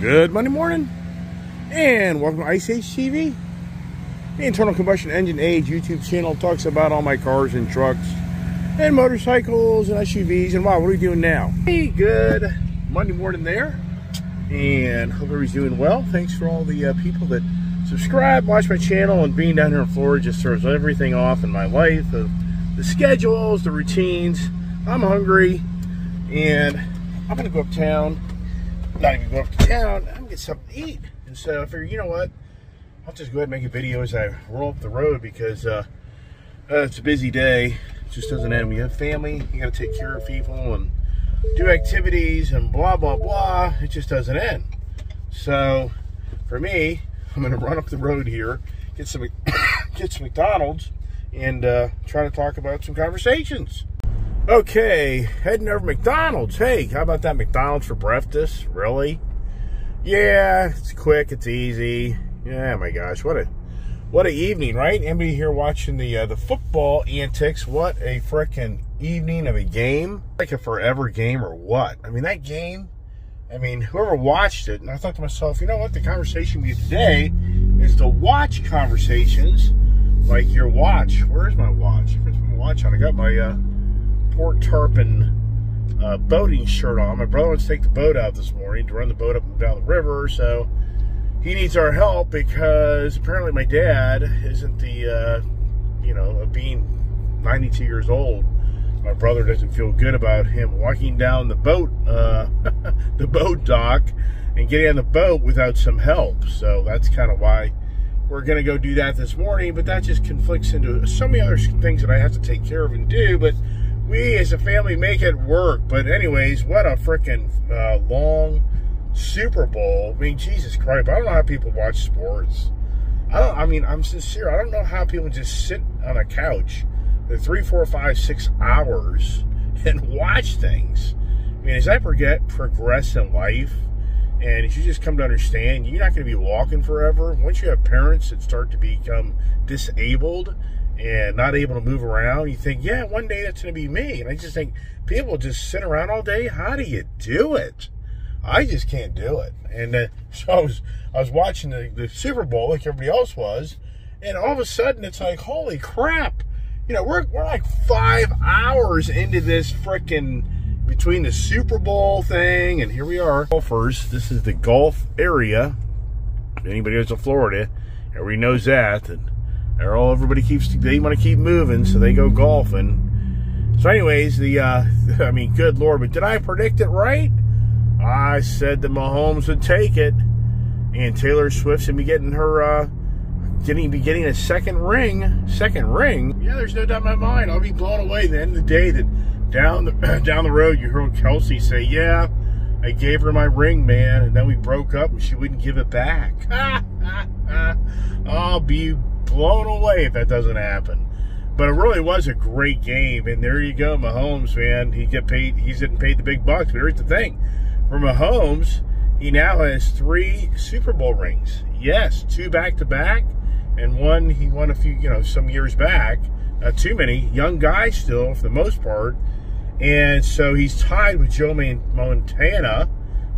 Good Monday morning, and welcome to Ice Age TV. The Internal Combustion Engine Age YouTube channel talks about all my cars and trucks, and motorcycles and SUVs. And wow, what are we doing now? Hey, good Monday morning there, and hope everybody's doing well. Thanks for all the uh, people that subscribe, watch my channel, and being down here in Florida just throws everything off in my life. The, the schedules, the routines. I'm hungry, and I'm gonna go uptown not even go up to town, I'm gonna get something to eat. And so I figured, you know what? I'll just go ahead and make a video as I roll up the road because uh, uh, it's a busy day. It just doesn't end. We have family, you gotta take care of people and do activities and blah, blah, blah. It just doesn't end. So for me, I'm gonna run up the road here, get some, get some McDonald's and uh, try to talk about some conversations. Okay, heading over McDonald's. Hey, how about that McDonald's for breakfast? Really? Yeah, it's quick, it's easy. Yeah, my gosh, what a what a evening, right? Anybody here watching the uh, the football antics? What a freaking evening of a game! Like a forever game or what? I mean, that game. I mean, whoever watched it, and I thought to myself, you know what? The conversation we have today is to watch conversations like your watch. Where's my watch? Where's my watch on? I got my. Uh, Port Tarpon uh, boating shirt on. My brother wants to take the boat out this morning to run the boat up and down the river, so he needs our help because apparently my dad isn't the, uh, you know, being 92 years old. My brother doesn't feel good about him walking down the boat, uh, the boat dock, and getting on the boat without some help. So that's kind of why we're going to go do that this morning. But that just conflicts into so many other things that I have to take care of and do. But we as a family make it work. But anyways, what a freaking uh, long Super Bowl. I mean, Jesus Christ, I don't know how people watch sports. I don't. I mean, I'm sincere. I don't know how people just sit on a couch for three, four, five, six hours and watch things. I mean, as I forget, progress in life, and you just come to understand, you're not going to be walking forever. Once you have parents that start to become disabled, and not able to move around, you think, yeah, one day that's going to be me. And I just think people just sit around all day. How do you do it? I just can't do it. And uh, so I was, I was watching the, the Super Bowl like everybody else was, and all of a sudden it's like, holy crap! You know, we're we're like five hours into this freaking between the Super Bowl thing, and here we are, golfers. This is the Gulf area. Anybody goes to Florida, everybody knows that. And they're all everybody keeps they want to keep moving, so they go golfing. So, anyways, the uh, I mean, good lord, but did I predict it right? I said that Mahomes would take it, and Taylor Swift's gonna be getting her uh, getting be getting a second ring, second ring. Yeah, there's no doubt in my mind. I'll be blown away. The end of the day, that down the down the road, you heard Kelce say, "Yeah, I gave her my ring, man, and then we broke up, and she wouldn't give it back." I'll be blown away if that doesn't happen. But it really was a great game, and there you go, Mahomes, man. He get paid. He's getting paid the big bucks. But here's the thing: for Mahomes, he now has three Super Bowl rings. Yes, two back to back, and one he won a few, you know, some years back. Not too many. Young guy still, for the most part. And so he's tied with Joe Montana.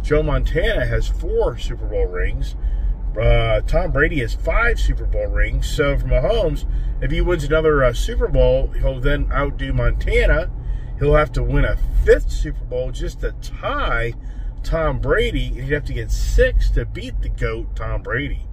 Joe Montana has four Super Bowl rings. Uh, Tom Brady has five Super Bowl rings. So for Mahomes, if he wins another uh, Super Bowl, he'll then outdo Montana. He'll have to win a fifth Super Bowl just to tie Tom Brady. and He'd have to get six to beat the GOAT, Tom Brady.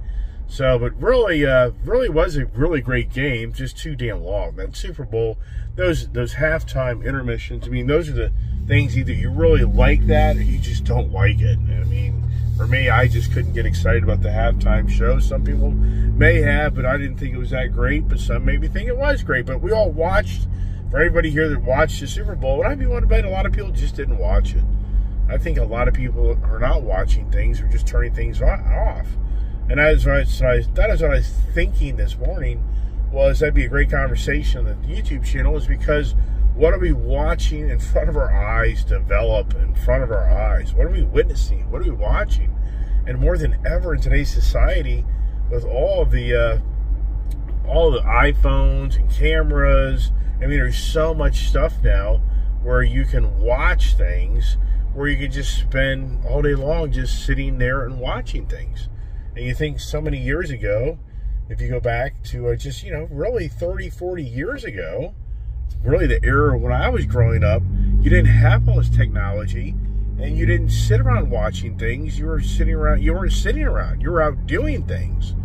So, but really, uh, really was a really great game. Just too damn long. That Super Bowl, those those halftime intermissions. I mean, those are the things either you really like that or you just don't like it. I mean, for me, I just couldn't get excited about the halftime show. Some people may have, but I didn't think it was that great. But some maybe think it was great. But we all watched. For everybody here that watched the Super Bowl, and I'd be one to bet a lot of people just didn't watch it. I think a lot of people are not watching things or just turning things off. And that is what I, that is what I was thinking this morning was that'd be a great conversation on the YouTube channel is because what are we watching in front of our eyes develop in front of our eyes? What are we witnessing? What are we watching? And more than ever in today's society, with all of the uh, all the iPhones and cameras, I mean, there's so much stuff now where you can watch things where you could just spend all day long just sitting there and watching things. And you think so many years ago, if you go back to uh, just, you know, really 30, 40 years ago, really the era when I was growing up, you didn't have all this technology and you didn't sit around watching things. You were sitting around, you weren't sitting around, you were out doing things.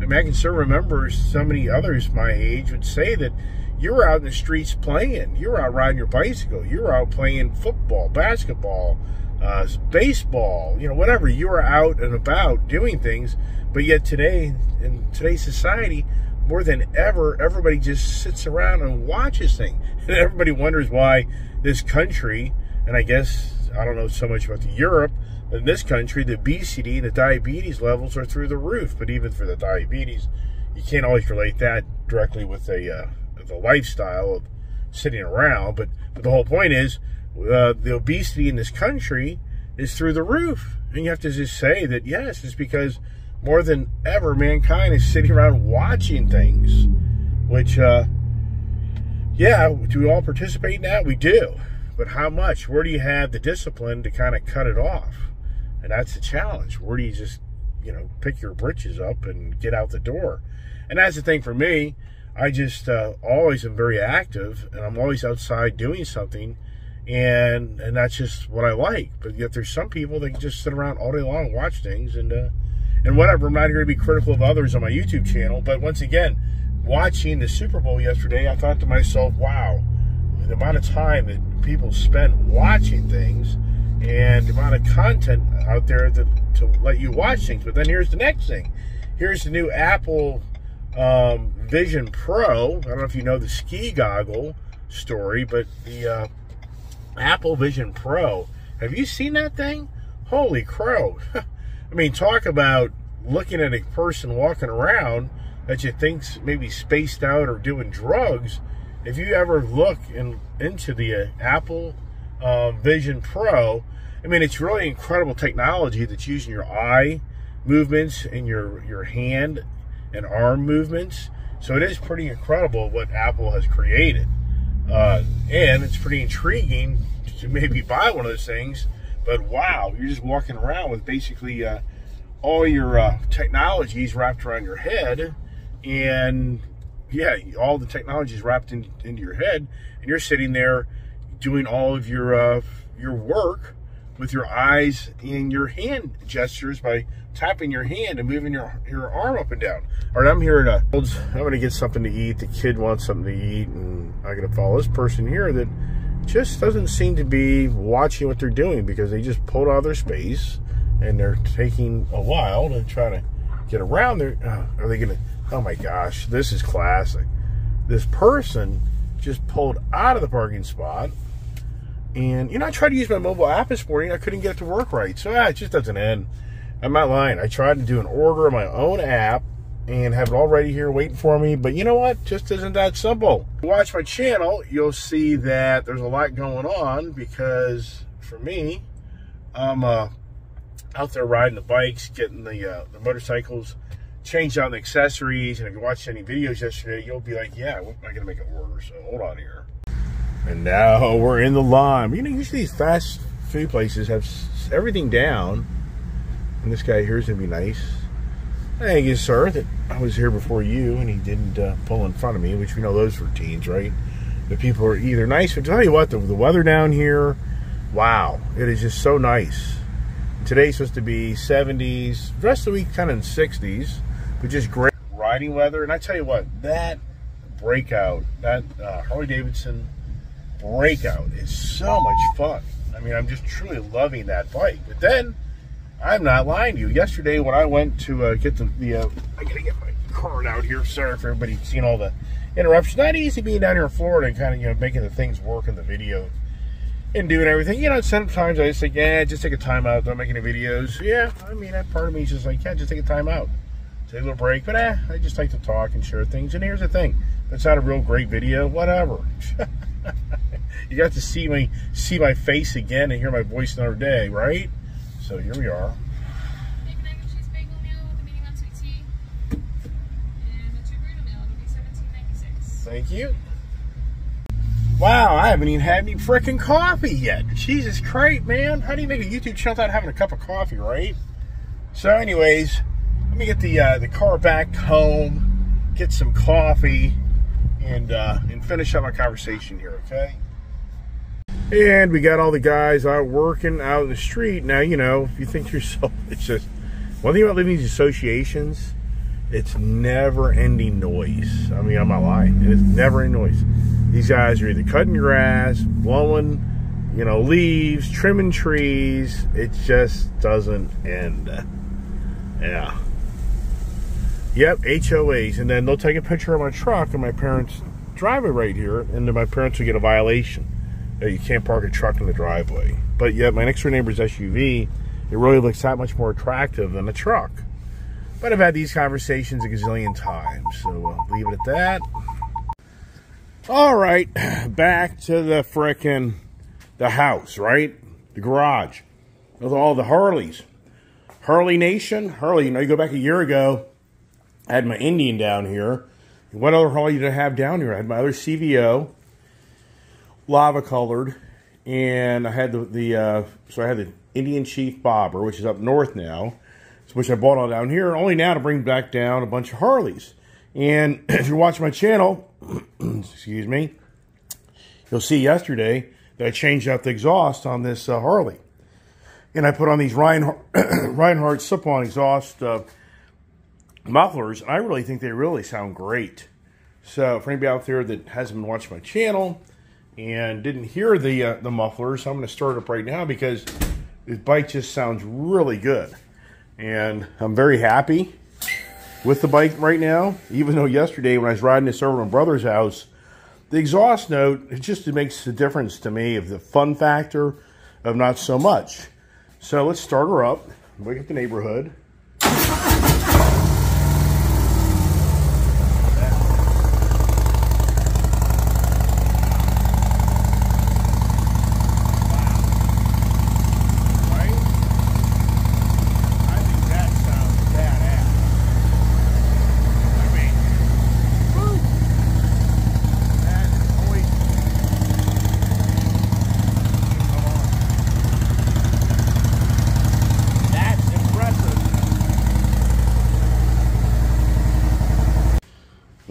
I mean, I can still remember so many others my age would say that you were out in the streets playing. You were out riding your bicycle. You were out playing football, basketball, uh, baseball, you know, whatever. You were out and about doing things. But yet today, in today's society, more than ever, everybody just sits around and watches things. And everybody wonders why this country, and I guess, I don't know so much about the Europe, in this country, the obesity and the diabetes levels are through the roof. But even for the diabetes, you can't always relate that directly with a uh, the lifestyle of sitting around. But, but the whole point is uh, the obesity in this country is through the roof. And you have to just say that, yes, it's because more than ever, mankind is sitting around watching things, which, uh, yeah, do we all participate in that? We do. But how much? Where do you have the discipline to kind of cut it off? And that's the challenge. Where do you just, you know, pick your britches up and get out the door? And that's the thing for me. I just uh, always am very active, and I'm always outside doing something, and and that's just what I like. But yet there's some people that just sit around all day long watch things, and uh, and whatever. I'm not going to be critical of others on my YouTube channel, but once again, watching the Super Bowl yesterday, I thought to myself, wow, the amount of time that people spend watching things and the amount of content out there that, to let you watch things. But then here's the next thing. Here's the new Apple um, Vision Pro. I don't know if you know the ski goggle story, but the uh, Apple Vision Pro. Have you seen that thing? Holy crow. I mean, talk about looking at a person walking around that you think's maybe spaced out or doing drugs. If you ever look in, into the uh, Apple uh, Vision Pro, I mean, it's really incredible technology that's using your eye movements and your your hand and arm movements. So it is pretty incredible what Apple has created. Uh, and it's pretty intriguing to maybe buy one of those things. But wow, you're just walking around with basically uh, all your uh, technologies wrapped around your head. And yeah, all the technologies wrapped in, into your head. And you're sitting there doing all of your, uh, your work with your eyes and your hand gestures by tapping your hand and moving your, your arm up and down. All right, I'm here to, I'm to get something to eat. The kid wants something to eat, and I got to follow this person here that just doesn't seem to be watching what they're doing because they just pulled out of their space and they're taking a while to try to get around there. Uh, are they going to, oh my gosh, this is classic. This person just pulled out of the parking spot and, you know, I tried to use my mobile app this morning. I couldn't get it to work right. So, ah, it just doesn't end. I'm not lying. I tried to do an order on my own app and have it all ready here waiting for me. But you know what? Just isn't that simple. Watch my channel, you'll see that there's a lot going on because for me, I'm uh, out there riding the bikes, getting the, uh, the motorcycles changed out the accessories. And if you watched any videos yesterday, you'll be like, yeah, I'm going to make an order. So hold on here. And now we're in the line. You know, usually these fast food places have everything down and this guy here is going to be nice. Thank you, sir, that I was here before you and he didn't uh, pull in front of me, which we know those routines, right? The people are either nice, but tell you what, the, the weather down here, wow, it is just so nice. Today's supposed to be 70s, the rest of the week kind of in 60s, but just great riding weather. And I tell you what, that breakout, that uh, Harley Davidson breakout is so much fun. I mean, I'm just truly loving that bike. But then, I'm not lying to you. Yesterday, when I went to uh, get the, the uh, I gotta get my card out here. Sorry for everybody seeing all the interruptions. Not easy being down here in Florida and kind of you know making the things work in the video and doing everything. You know, sometimes I just think, yeah, just take a time out. Don't make any videos. Yeah, I mean, that part of me is just like, yeah, just take a time out, take a little break. But eh, I just like to talk and share things. And here's the thing: that's not a real great video. Whatever. you got to see me see my face again and hear my voice another day, right? So here we are. Thank you. Wow, I haven't even had any freaking coffee yet. Jesus Christ, man. How do you make a YouTube channel without having a cup of coffee, right? So anyways, let me get the uh, the car back home, get some coffee, and uh, and finish up my conversation here, okay? And we got all the guys out working out in the street. Now, you know, if you think to yourself, it's just one thing about living these associations, it's never ending noise. I mean, I'm not lying. It's never ending noise. These guys are either cutting grass, blowing, you know, leaves, trimming trees. It just doesn't end. Yeah. Yep, HOAs. And then they'll take a picture of my truck and my parents' driveway right here, and then my parents will get a violation. Uh, you can't park a truck in the driveway. But yet, my next door neighbor's SUV, it really looks that much more attractive than a truck. But I've had these conversations a gazillion times, so we'll leave it at that. All right, back to the frickin' the house, right? The garage with all the Harleys. Harley Nation, Harley, you know, you go back a year ago, I had my Indian down here. What other Harley did I have down here? I had my other CVO, lava colored, and I had the, the uh, so I had the Indian Chief Bobber, which is up north now, which I bought all down here, only now to bring back down a bunch of Harleys. And if you're watching my channel, excuse me, you'll see yesterday that I changed out the exhaust on this uh, Harley. And I put on these Rinehart, Rinehart slip-on exhaust uh, mufflers. And I really think they really sound great. So for anybody out there that hasn't been watching my channel and didn't hear the uh, the mufflers, I'm going to start it up right now because this bike just sounds really good. And I'm very happy with the bike right now, even though yesterday when I was riding this over my brother's house, the exhaust note, it just it makes a difference to me of the fun factor of not so much. So let's start her up, wake up the neighborhood.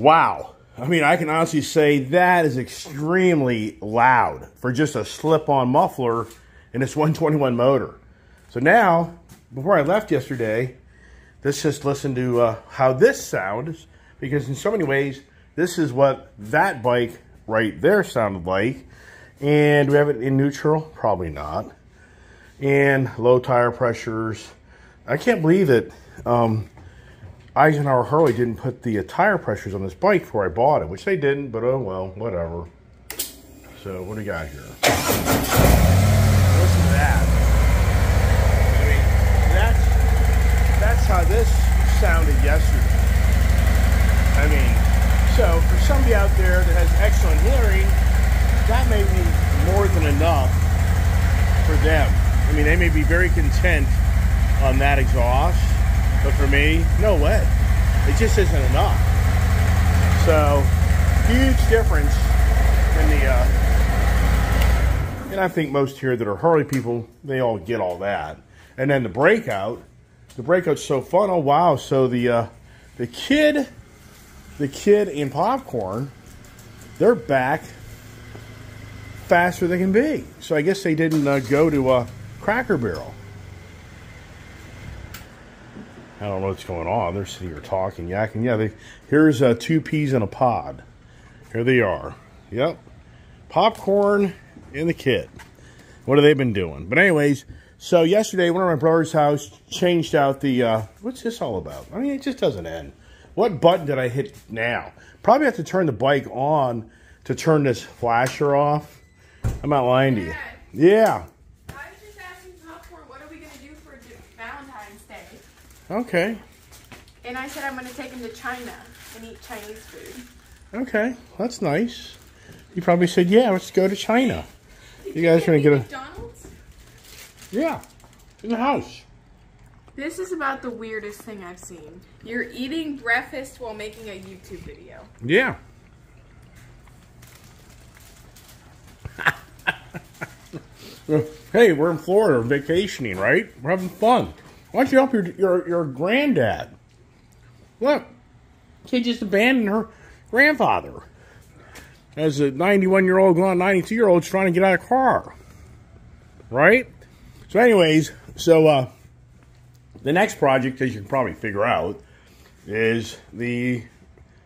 Wow. I mean, I can honestly say that is extremely loud for just a slip-on muffler in this 121 motor. So now, before I left yesterday, let's just listen to uh, how this sounds, because in so many ways, this is what that bike right there sounded like. And we have it in neutral? Probably not. And low tire pressures. I can't believe it. Um, Eisenhower Harley didn't put the tire pressures on this bike before I bought it, which they didn't, but oh well, whatever. So what do we got here? Listen to that. I mean, that's, that's how this sounded yesterday. I mean, so for somebody out there that has excellent hearing, that may be more than enough for them. I mean, they may be very content on that exhaust but for me, no way. It just isn't enough. So, huge difference in the, uh, and I think most here that are Harley people, they all get all that. And then the breakout, the breakout's so fun. Oh, wow. So the, uh, the kid, the kid in popcorn, they're back faster than can be. So I guess they didn't uh, go to a Cracker Barrel. I don't know what's going on. They're sitting here talking, yakking. Yeah, they, here's uh, two peas in a pod. Here they are. Yep. Popcorn in the kit. What have they been doing? But anyways, so yesterday, one of my brother's house changed out the, uh, what's this all about? I mean, it just doesn't end. What button did I hit now? Probably have to turn the bike on to turn this flasher off. I'm not lying to you. Yeah. Okay. And I said I'm going to take him to China and eat Chinese food. Okay, that's nice. You probably said, "Yeah, let's go to China." Did you guys are gonna get a McDonald's? Yeah, in the house. This is about the weirdest thing I've seen. You're eating breakfast while making a YouTube video. Yeah. Hey, we're in Florida, vacationing, right? We're having fun. Why don't you help your your, your granddad? Look, she just abandoned her grandfather as a 91 year old going 92 year old trying to get out of car. Right? So, anyways, so uh, the next project, as you can probably figure out, is the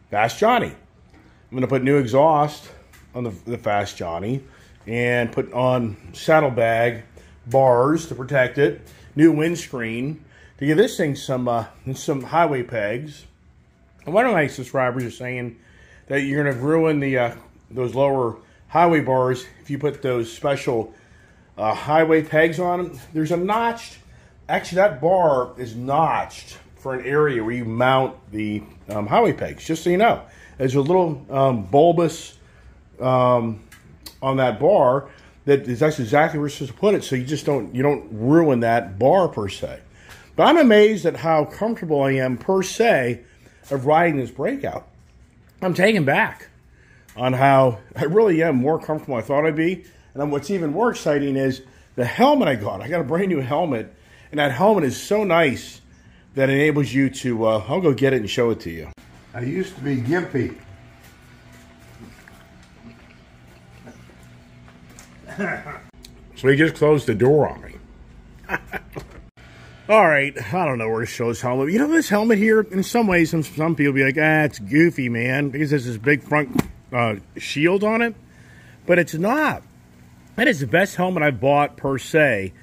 Fast Johnny. I'm going to put new exhaust on the, the Fast Johnny and put on saddlebag bars to protect it, new windscreen to give this thing some uh, some highway pegs. And one of my subscribers is saying that you're going to ruin the uh, those lower highway bars if you put those special uh, highway pegs on them. There's a notched, actually that bar is notched for an area where you mount the um, highway pegs, just so you know. There's a little um, bulbous um, on that bar that is that's exactly where you're supposed to put it, so you just don't you don't ruin that bar per se. But I'm amazed at how comfortable I am per se of riding this breakout. I'm taken back on how I really am more comfortable I thought I'd be. And what's even more exciting is the helmet I got. I got a brand new helmet, and that helmet is so nice that enables you to. Uh, I'll go get it and show it to you. I used to be gimpy. So he just closed the door on me. All right, I don't know where to show this helmet. You know this helmet here, in some ways, some, some people be like, ah, it's goofy, man, because there's this big front uh, shield on it. But it's not. That is the best helmet I've bought, per se.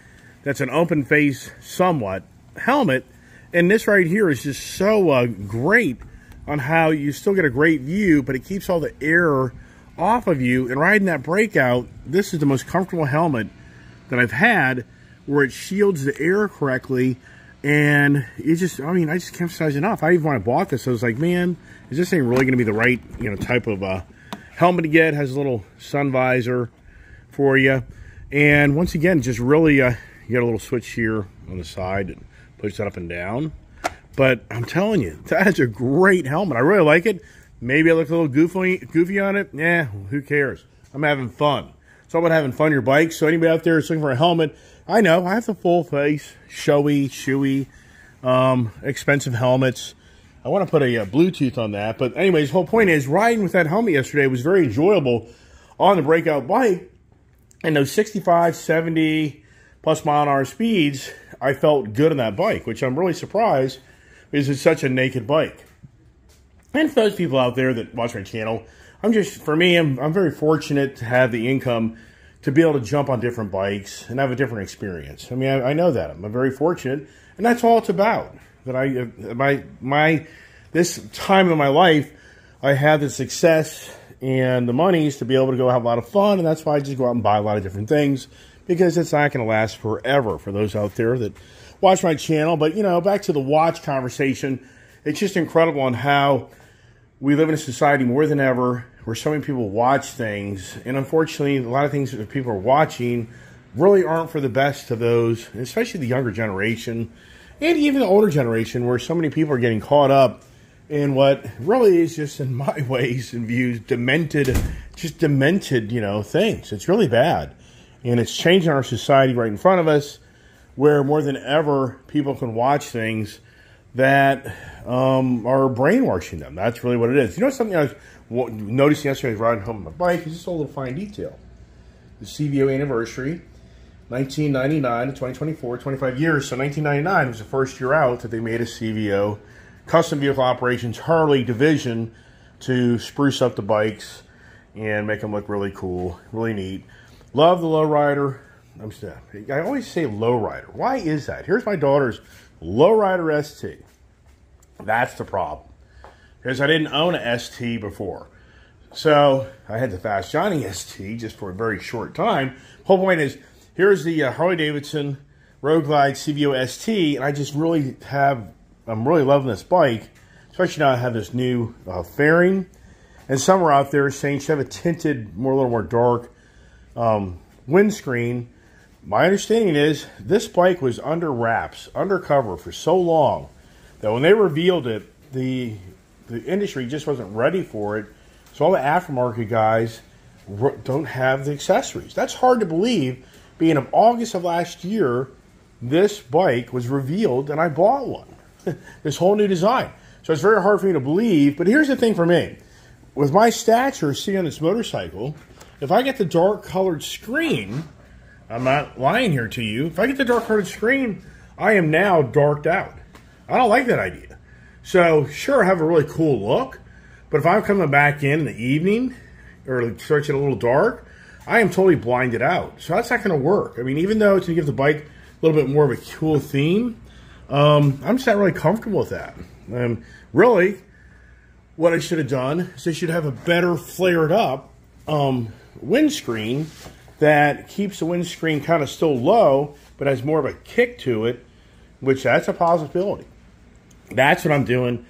That's an open face, somewhat, helmet. And this right here is just so uh, great on how you still get a great view, but it keeps all the air off of you. And riding that breakout, this is the most comfortable helmet that I've had where it shields the air correctly. And it just, I mean, I just can't emphasize enough. I even when I bought this, I was like, man, is this thing really going to be the right, you know, type of uh, helmet to get? Has a little sun visor for you. And once again, just really, uh, you got a little switch here on the side and push that up and down. But I'm telling you, that is a great helmet. I really like it. Maybe I look a little goofy, goofy on it. Yeah, who cares? I'm having fun. It's all about having fun your bike. So anybody out there is looking for a helmet, I know I have the full face, showy, Shoei, um, expensive helmets. I want to put a, uh Bluetooth on that. But anyways, the whole point is riding with that helmet yesterday was very enjoyable on the breakout bike. And those 65, 70 plus mile an hour speeds, I felt good on that bike, which I'm really surprised because it's such a naked bike. And for those people out there that watch my channel, I'm just, for me, I'm, I'm very fortunate to have the income to be able to jump on different bikes and have a different experience. I mean, I, I know that. I'm very fortunate, and that's all it's about. That I, uh, my, my, this time of my life, I have the success and the monies to be able to go have a lot of fun, and that's why I just go out and buy a lot of different things because it's not going to last forever for those out there that watch my channel. But, you know, back to the watch conversation, it's just incredible on how we live in a society more than ever where so many people watch things, and unfortunately, a lot of things that people are watching really aren't for the best of those, especially the younger generation and even the older generation, where so many people are getting caught up in what really is just, in my ways and views, demented, just demented, you know, things. It's really bad, and it's changing our society right in front of us, where more than ever people can watch things that um, are brainwashing them. That's really what it is. You know something I was noticing yesterday, riding home on my bike, is just a little fine detail. The CVO anniversary, 1999 to 2024, 25 years. So 1999 was the first year out that they made a CVO, Custom Vehicle Operations Harley division, to spruce up the bikes and make them look really cool, really neat. Love the lowrider. I'm I always say lowrider. Why is that? Here's my daughter's lowrider ST. That's the problem. Because I didn't own a ST before. So I had the Fast Johnny ST just for a very short time. Whole point is, here's the uh, Harley Davidson Road Glide CVO ST, and I just really have, I'm really loving this bike, especially now I have this new uh, fairing. And some are out there saying should have a tinted, more a little more dark um, windscreen. My understanding is this bike was under wraps, undercover for so long that when they revealed it, the the industry just wasn't ready for it. So all the aftermarket guys don't have the accessories. That's hard to believe being of August of last year, this bike was revealed and I bought one. this whole new design. So it's very hard for me to believe. But here's the thing for me with my stature sitting on this motorcycle, if I get the dark colored screen, I'm not lying here to you. If I get the dark colored screen, I am now darked out. I don't like that idea. So, sure, I have a really cool look, but if I'm coming back in, in the evening or it starts getting a little dark, I am totally blinded out. So that's not going to work. I mean, even though it's going to give the bike a little bit more of a cool theme, um, I'm just not really comfortable with that. Um, really, what I should have done is I should have a better flared up um, windscreen that keeps the windscreen kind of still low, but has more of a kick to it, which that's a possibility. That's what I'm doing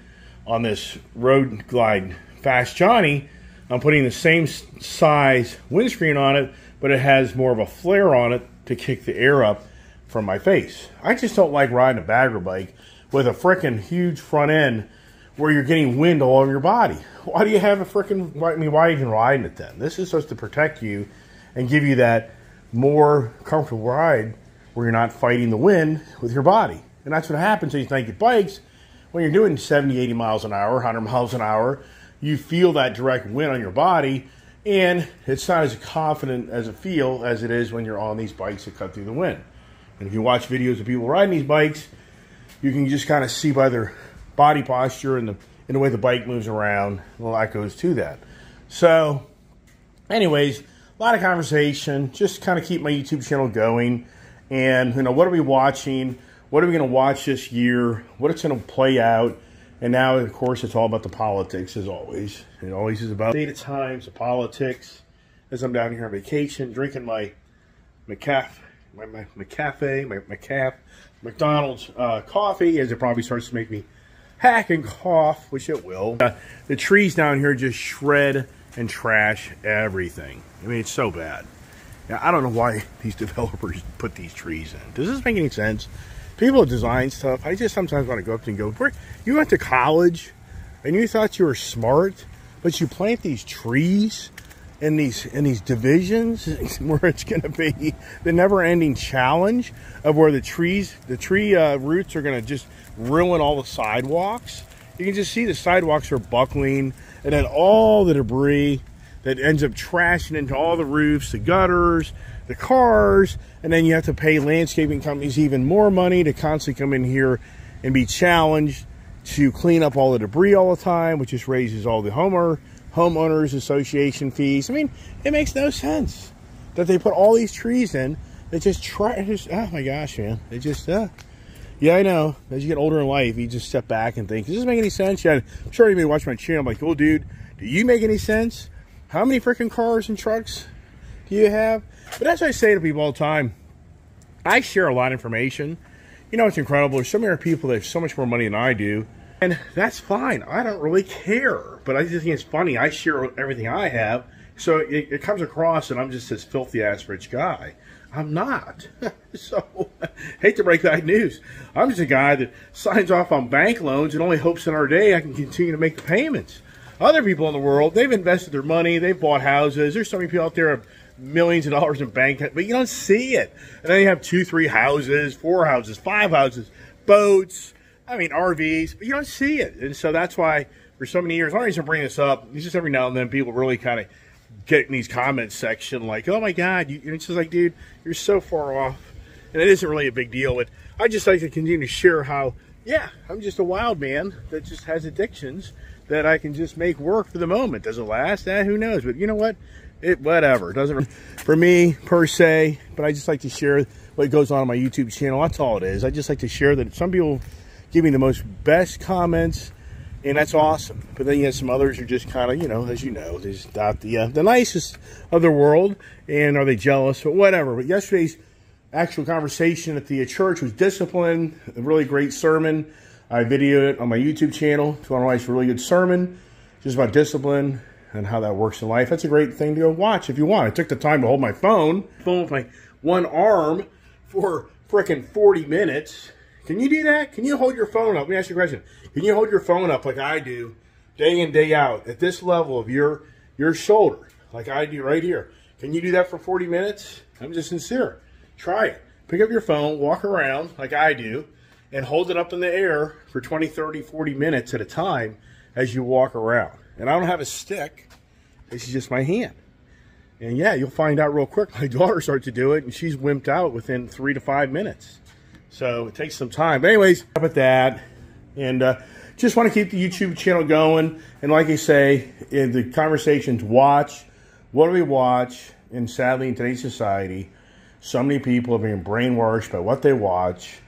on this Road Glide Fast Johnny. I'm putting the same size windscreen on it, but it has more of a flare on it to kick the air up from my face. I just don't like riding a bagger bike with a freaking huge front end where you're getting wind all over your body. Why do you have a freaking, I mean, why are you even riding it then? This is supposed to protect you and give you that more comfortable ride where you're not fighting the wind with your body. And that's what happens you think your bikes. When you're doing 70, 80 miles an hour, 100 miles an hour, you feel that direct wind on your body, and it's not as confident as a feel as it is when you're on these bikes that cut through the wind. And if you watch videos of people riding these bikes, you can just kind of see by their body posture and the, and the way the bike moves around, well, that goes to that. So, anyways, a lot of conversation, just kind of keep my YouTube channel going. And, you know, what are we watching? What are we going to watch this year? What it's going to play out? And now, of course, it's all about the politics, as always. It always is about data times, the politics. As I'm down here on vacation, drinking my McCafe, my, my, my cafe, my, my McDonald's uh, coffee, as it probably starts to make me hack and cough, which it will. Uh, the trees down here just shred and trash everything. I mean, it's so bad. Now, I don't know why these developers put these trees in. Does this make any sense? People design stuff. I just sometimes want to go up and go, you went to college and you thought you were smart, but you plant these trees in these in these divisions where it's going to be the never-ending challenge of where the trees the tree uh, roots are going to just ruin all the sidewalks you can just see the sidewalks are buckling and then all the debris that ends up trashing into all the roofs the gutters the cars and then you have to pay landscaping companies even more money to constantly come in here and be challenged to clean up all the debris all the time which just raises all the homeowner homeowners association fees. I mean, it makes no sense that they put all these trees in that just try. Just oh my gosh, man! They just uh, yeah, I know. As you get older in life, you just step back and think, does this make any sense? Yeah, I'm sure anybody watching my channel, I'm like, oh, dude, do you make any sense? How many freaking cars and trucks do you have? But as I say to people all the time, I share a lot of information. You know, it's incredible. There's so many people that have so much more money than I do. And that's fine. I don't really care. But I just think it's funny. I share everything I have. So it, it comes across and I'm just this filthy ass rich guy. I'm not. so, hate to break that news. I'm just a guy that signs off on bank loans and only hopes in our day I can continue to make the payments. Other people in the world, they've invested their money, they've bought houses. There's so many people out there have millions of dollars in bank, but you don't see it. And then you have two, three houses, four houses, five houses, boats, I mean, RVs, but you don't see it. And so that's why for so many years, I don't even bring this up, it's just every now and then people really kind of get in these comments section like, oh my God, you, it's just like, dude, you're so far off. And it isn't really a big deal, but I just like to continue to share how, yeah, I'm just a wild man that just has addictions that I can just make work for the moment. Does it last? Eh, who knows? But you know what? It whatever. It doesn't for me per se, but I just like to share what goes on on my YouTube channel. That's all it is. I just like to share that some people give me the most best comments, and that's awesome. But then you have some others who are just kind of, you know, as you know, they're just not the uh, the nicest of the world, and are they jealous or whatever. But yesterday's actual conversation at the church was discipline, a really great sermon. I videoed it on my YouTube channel. If you a really good sermon, just about discipline and how that works in life, that's a great thing to go watch if you want. I took the time to hold my phone, phone with my one arm for freaking 40 minutes can you do that? Can you hold your phone up? Let me ask you a question. Can you hold your phone up like I do day in, day out at this level of your your shoulder, like I do right here? Can you do that for 40 minutes? I'm just sincere. Try it. Pick up your phone, walk around like I do, and hold it up in the air for 20, 30, 40 minutes at a time as you walk around. And I don't have a stick. This is just my hand. And yeah, you'll find out real quick. My daughter started to do it, and she's wimped out within three to five minutes. So it takes some time. But anyways, up at that. And uh, just want to keep the YouTube channel going. And like I say, in the conversations, watch. What do we watch? And sadly, in today's society, so many people are being brainwashed by what they watch.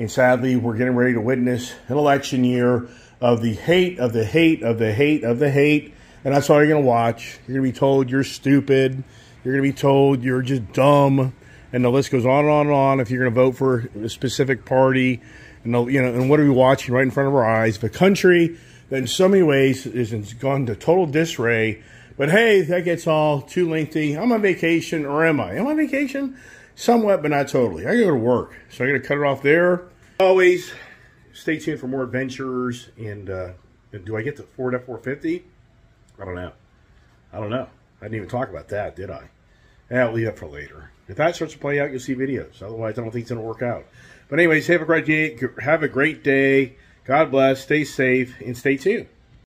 And sadly, we're getting ready to witness an election year of the hate, of the hate, of the hate, of the hate and that's all you're going to watch. You're going to be told you're stupid. You're going to be told you're just dumb, and the list goes on and on and on. If you're going to vote for a specific party, and the, you know, and what are we watching right in front of our eyes? The country that, in so many ways, is gone to total disarray. But hey, that gets all too lengthy. I'm on vacation, or am I? Am I on vacation? Somewhat, but not totally. I got to go to work, so I got to cut it off there. Always stay tuned for more adventures. And uh, do I get the Ford F450? I don't know. I don't know. I didn't even talk about that, did I? I'll leave that for later. If that starts to play out, you'll see videos. Otherwise, I don't think it's to work out. But anyways, have a great day. Have a great day. God bless. Stay safe and stay tuned.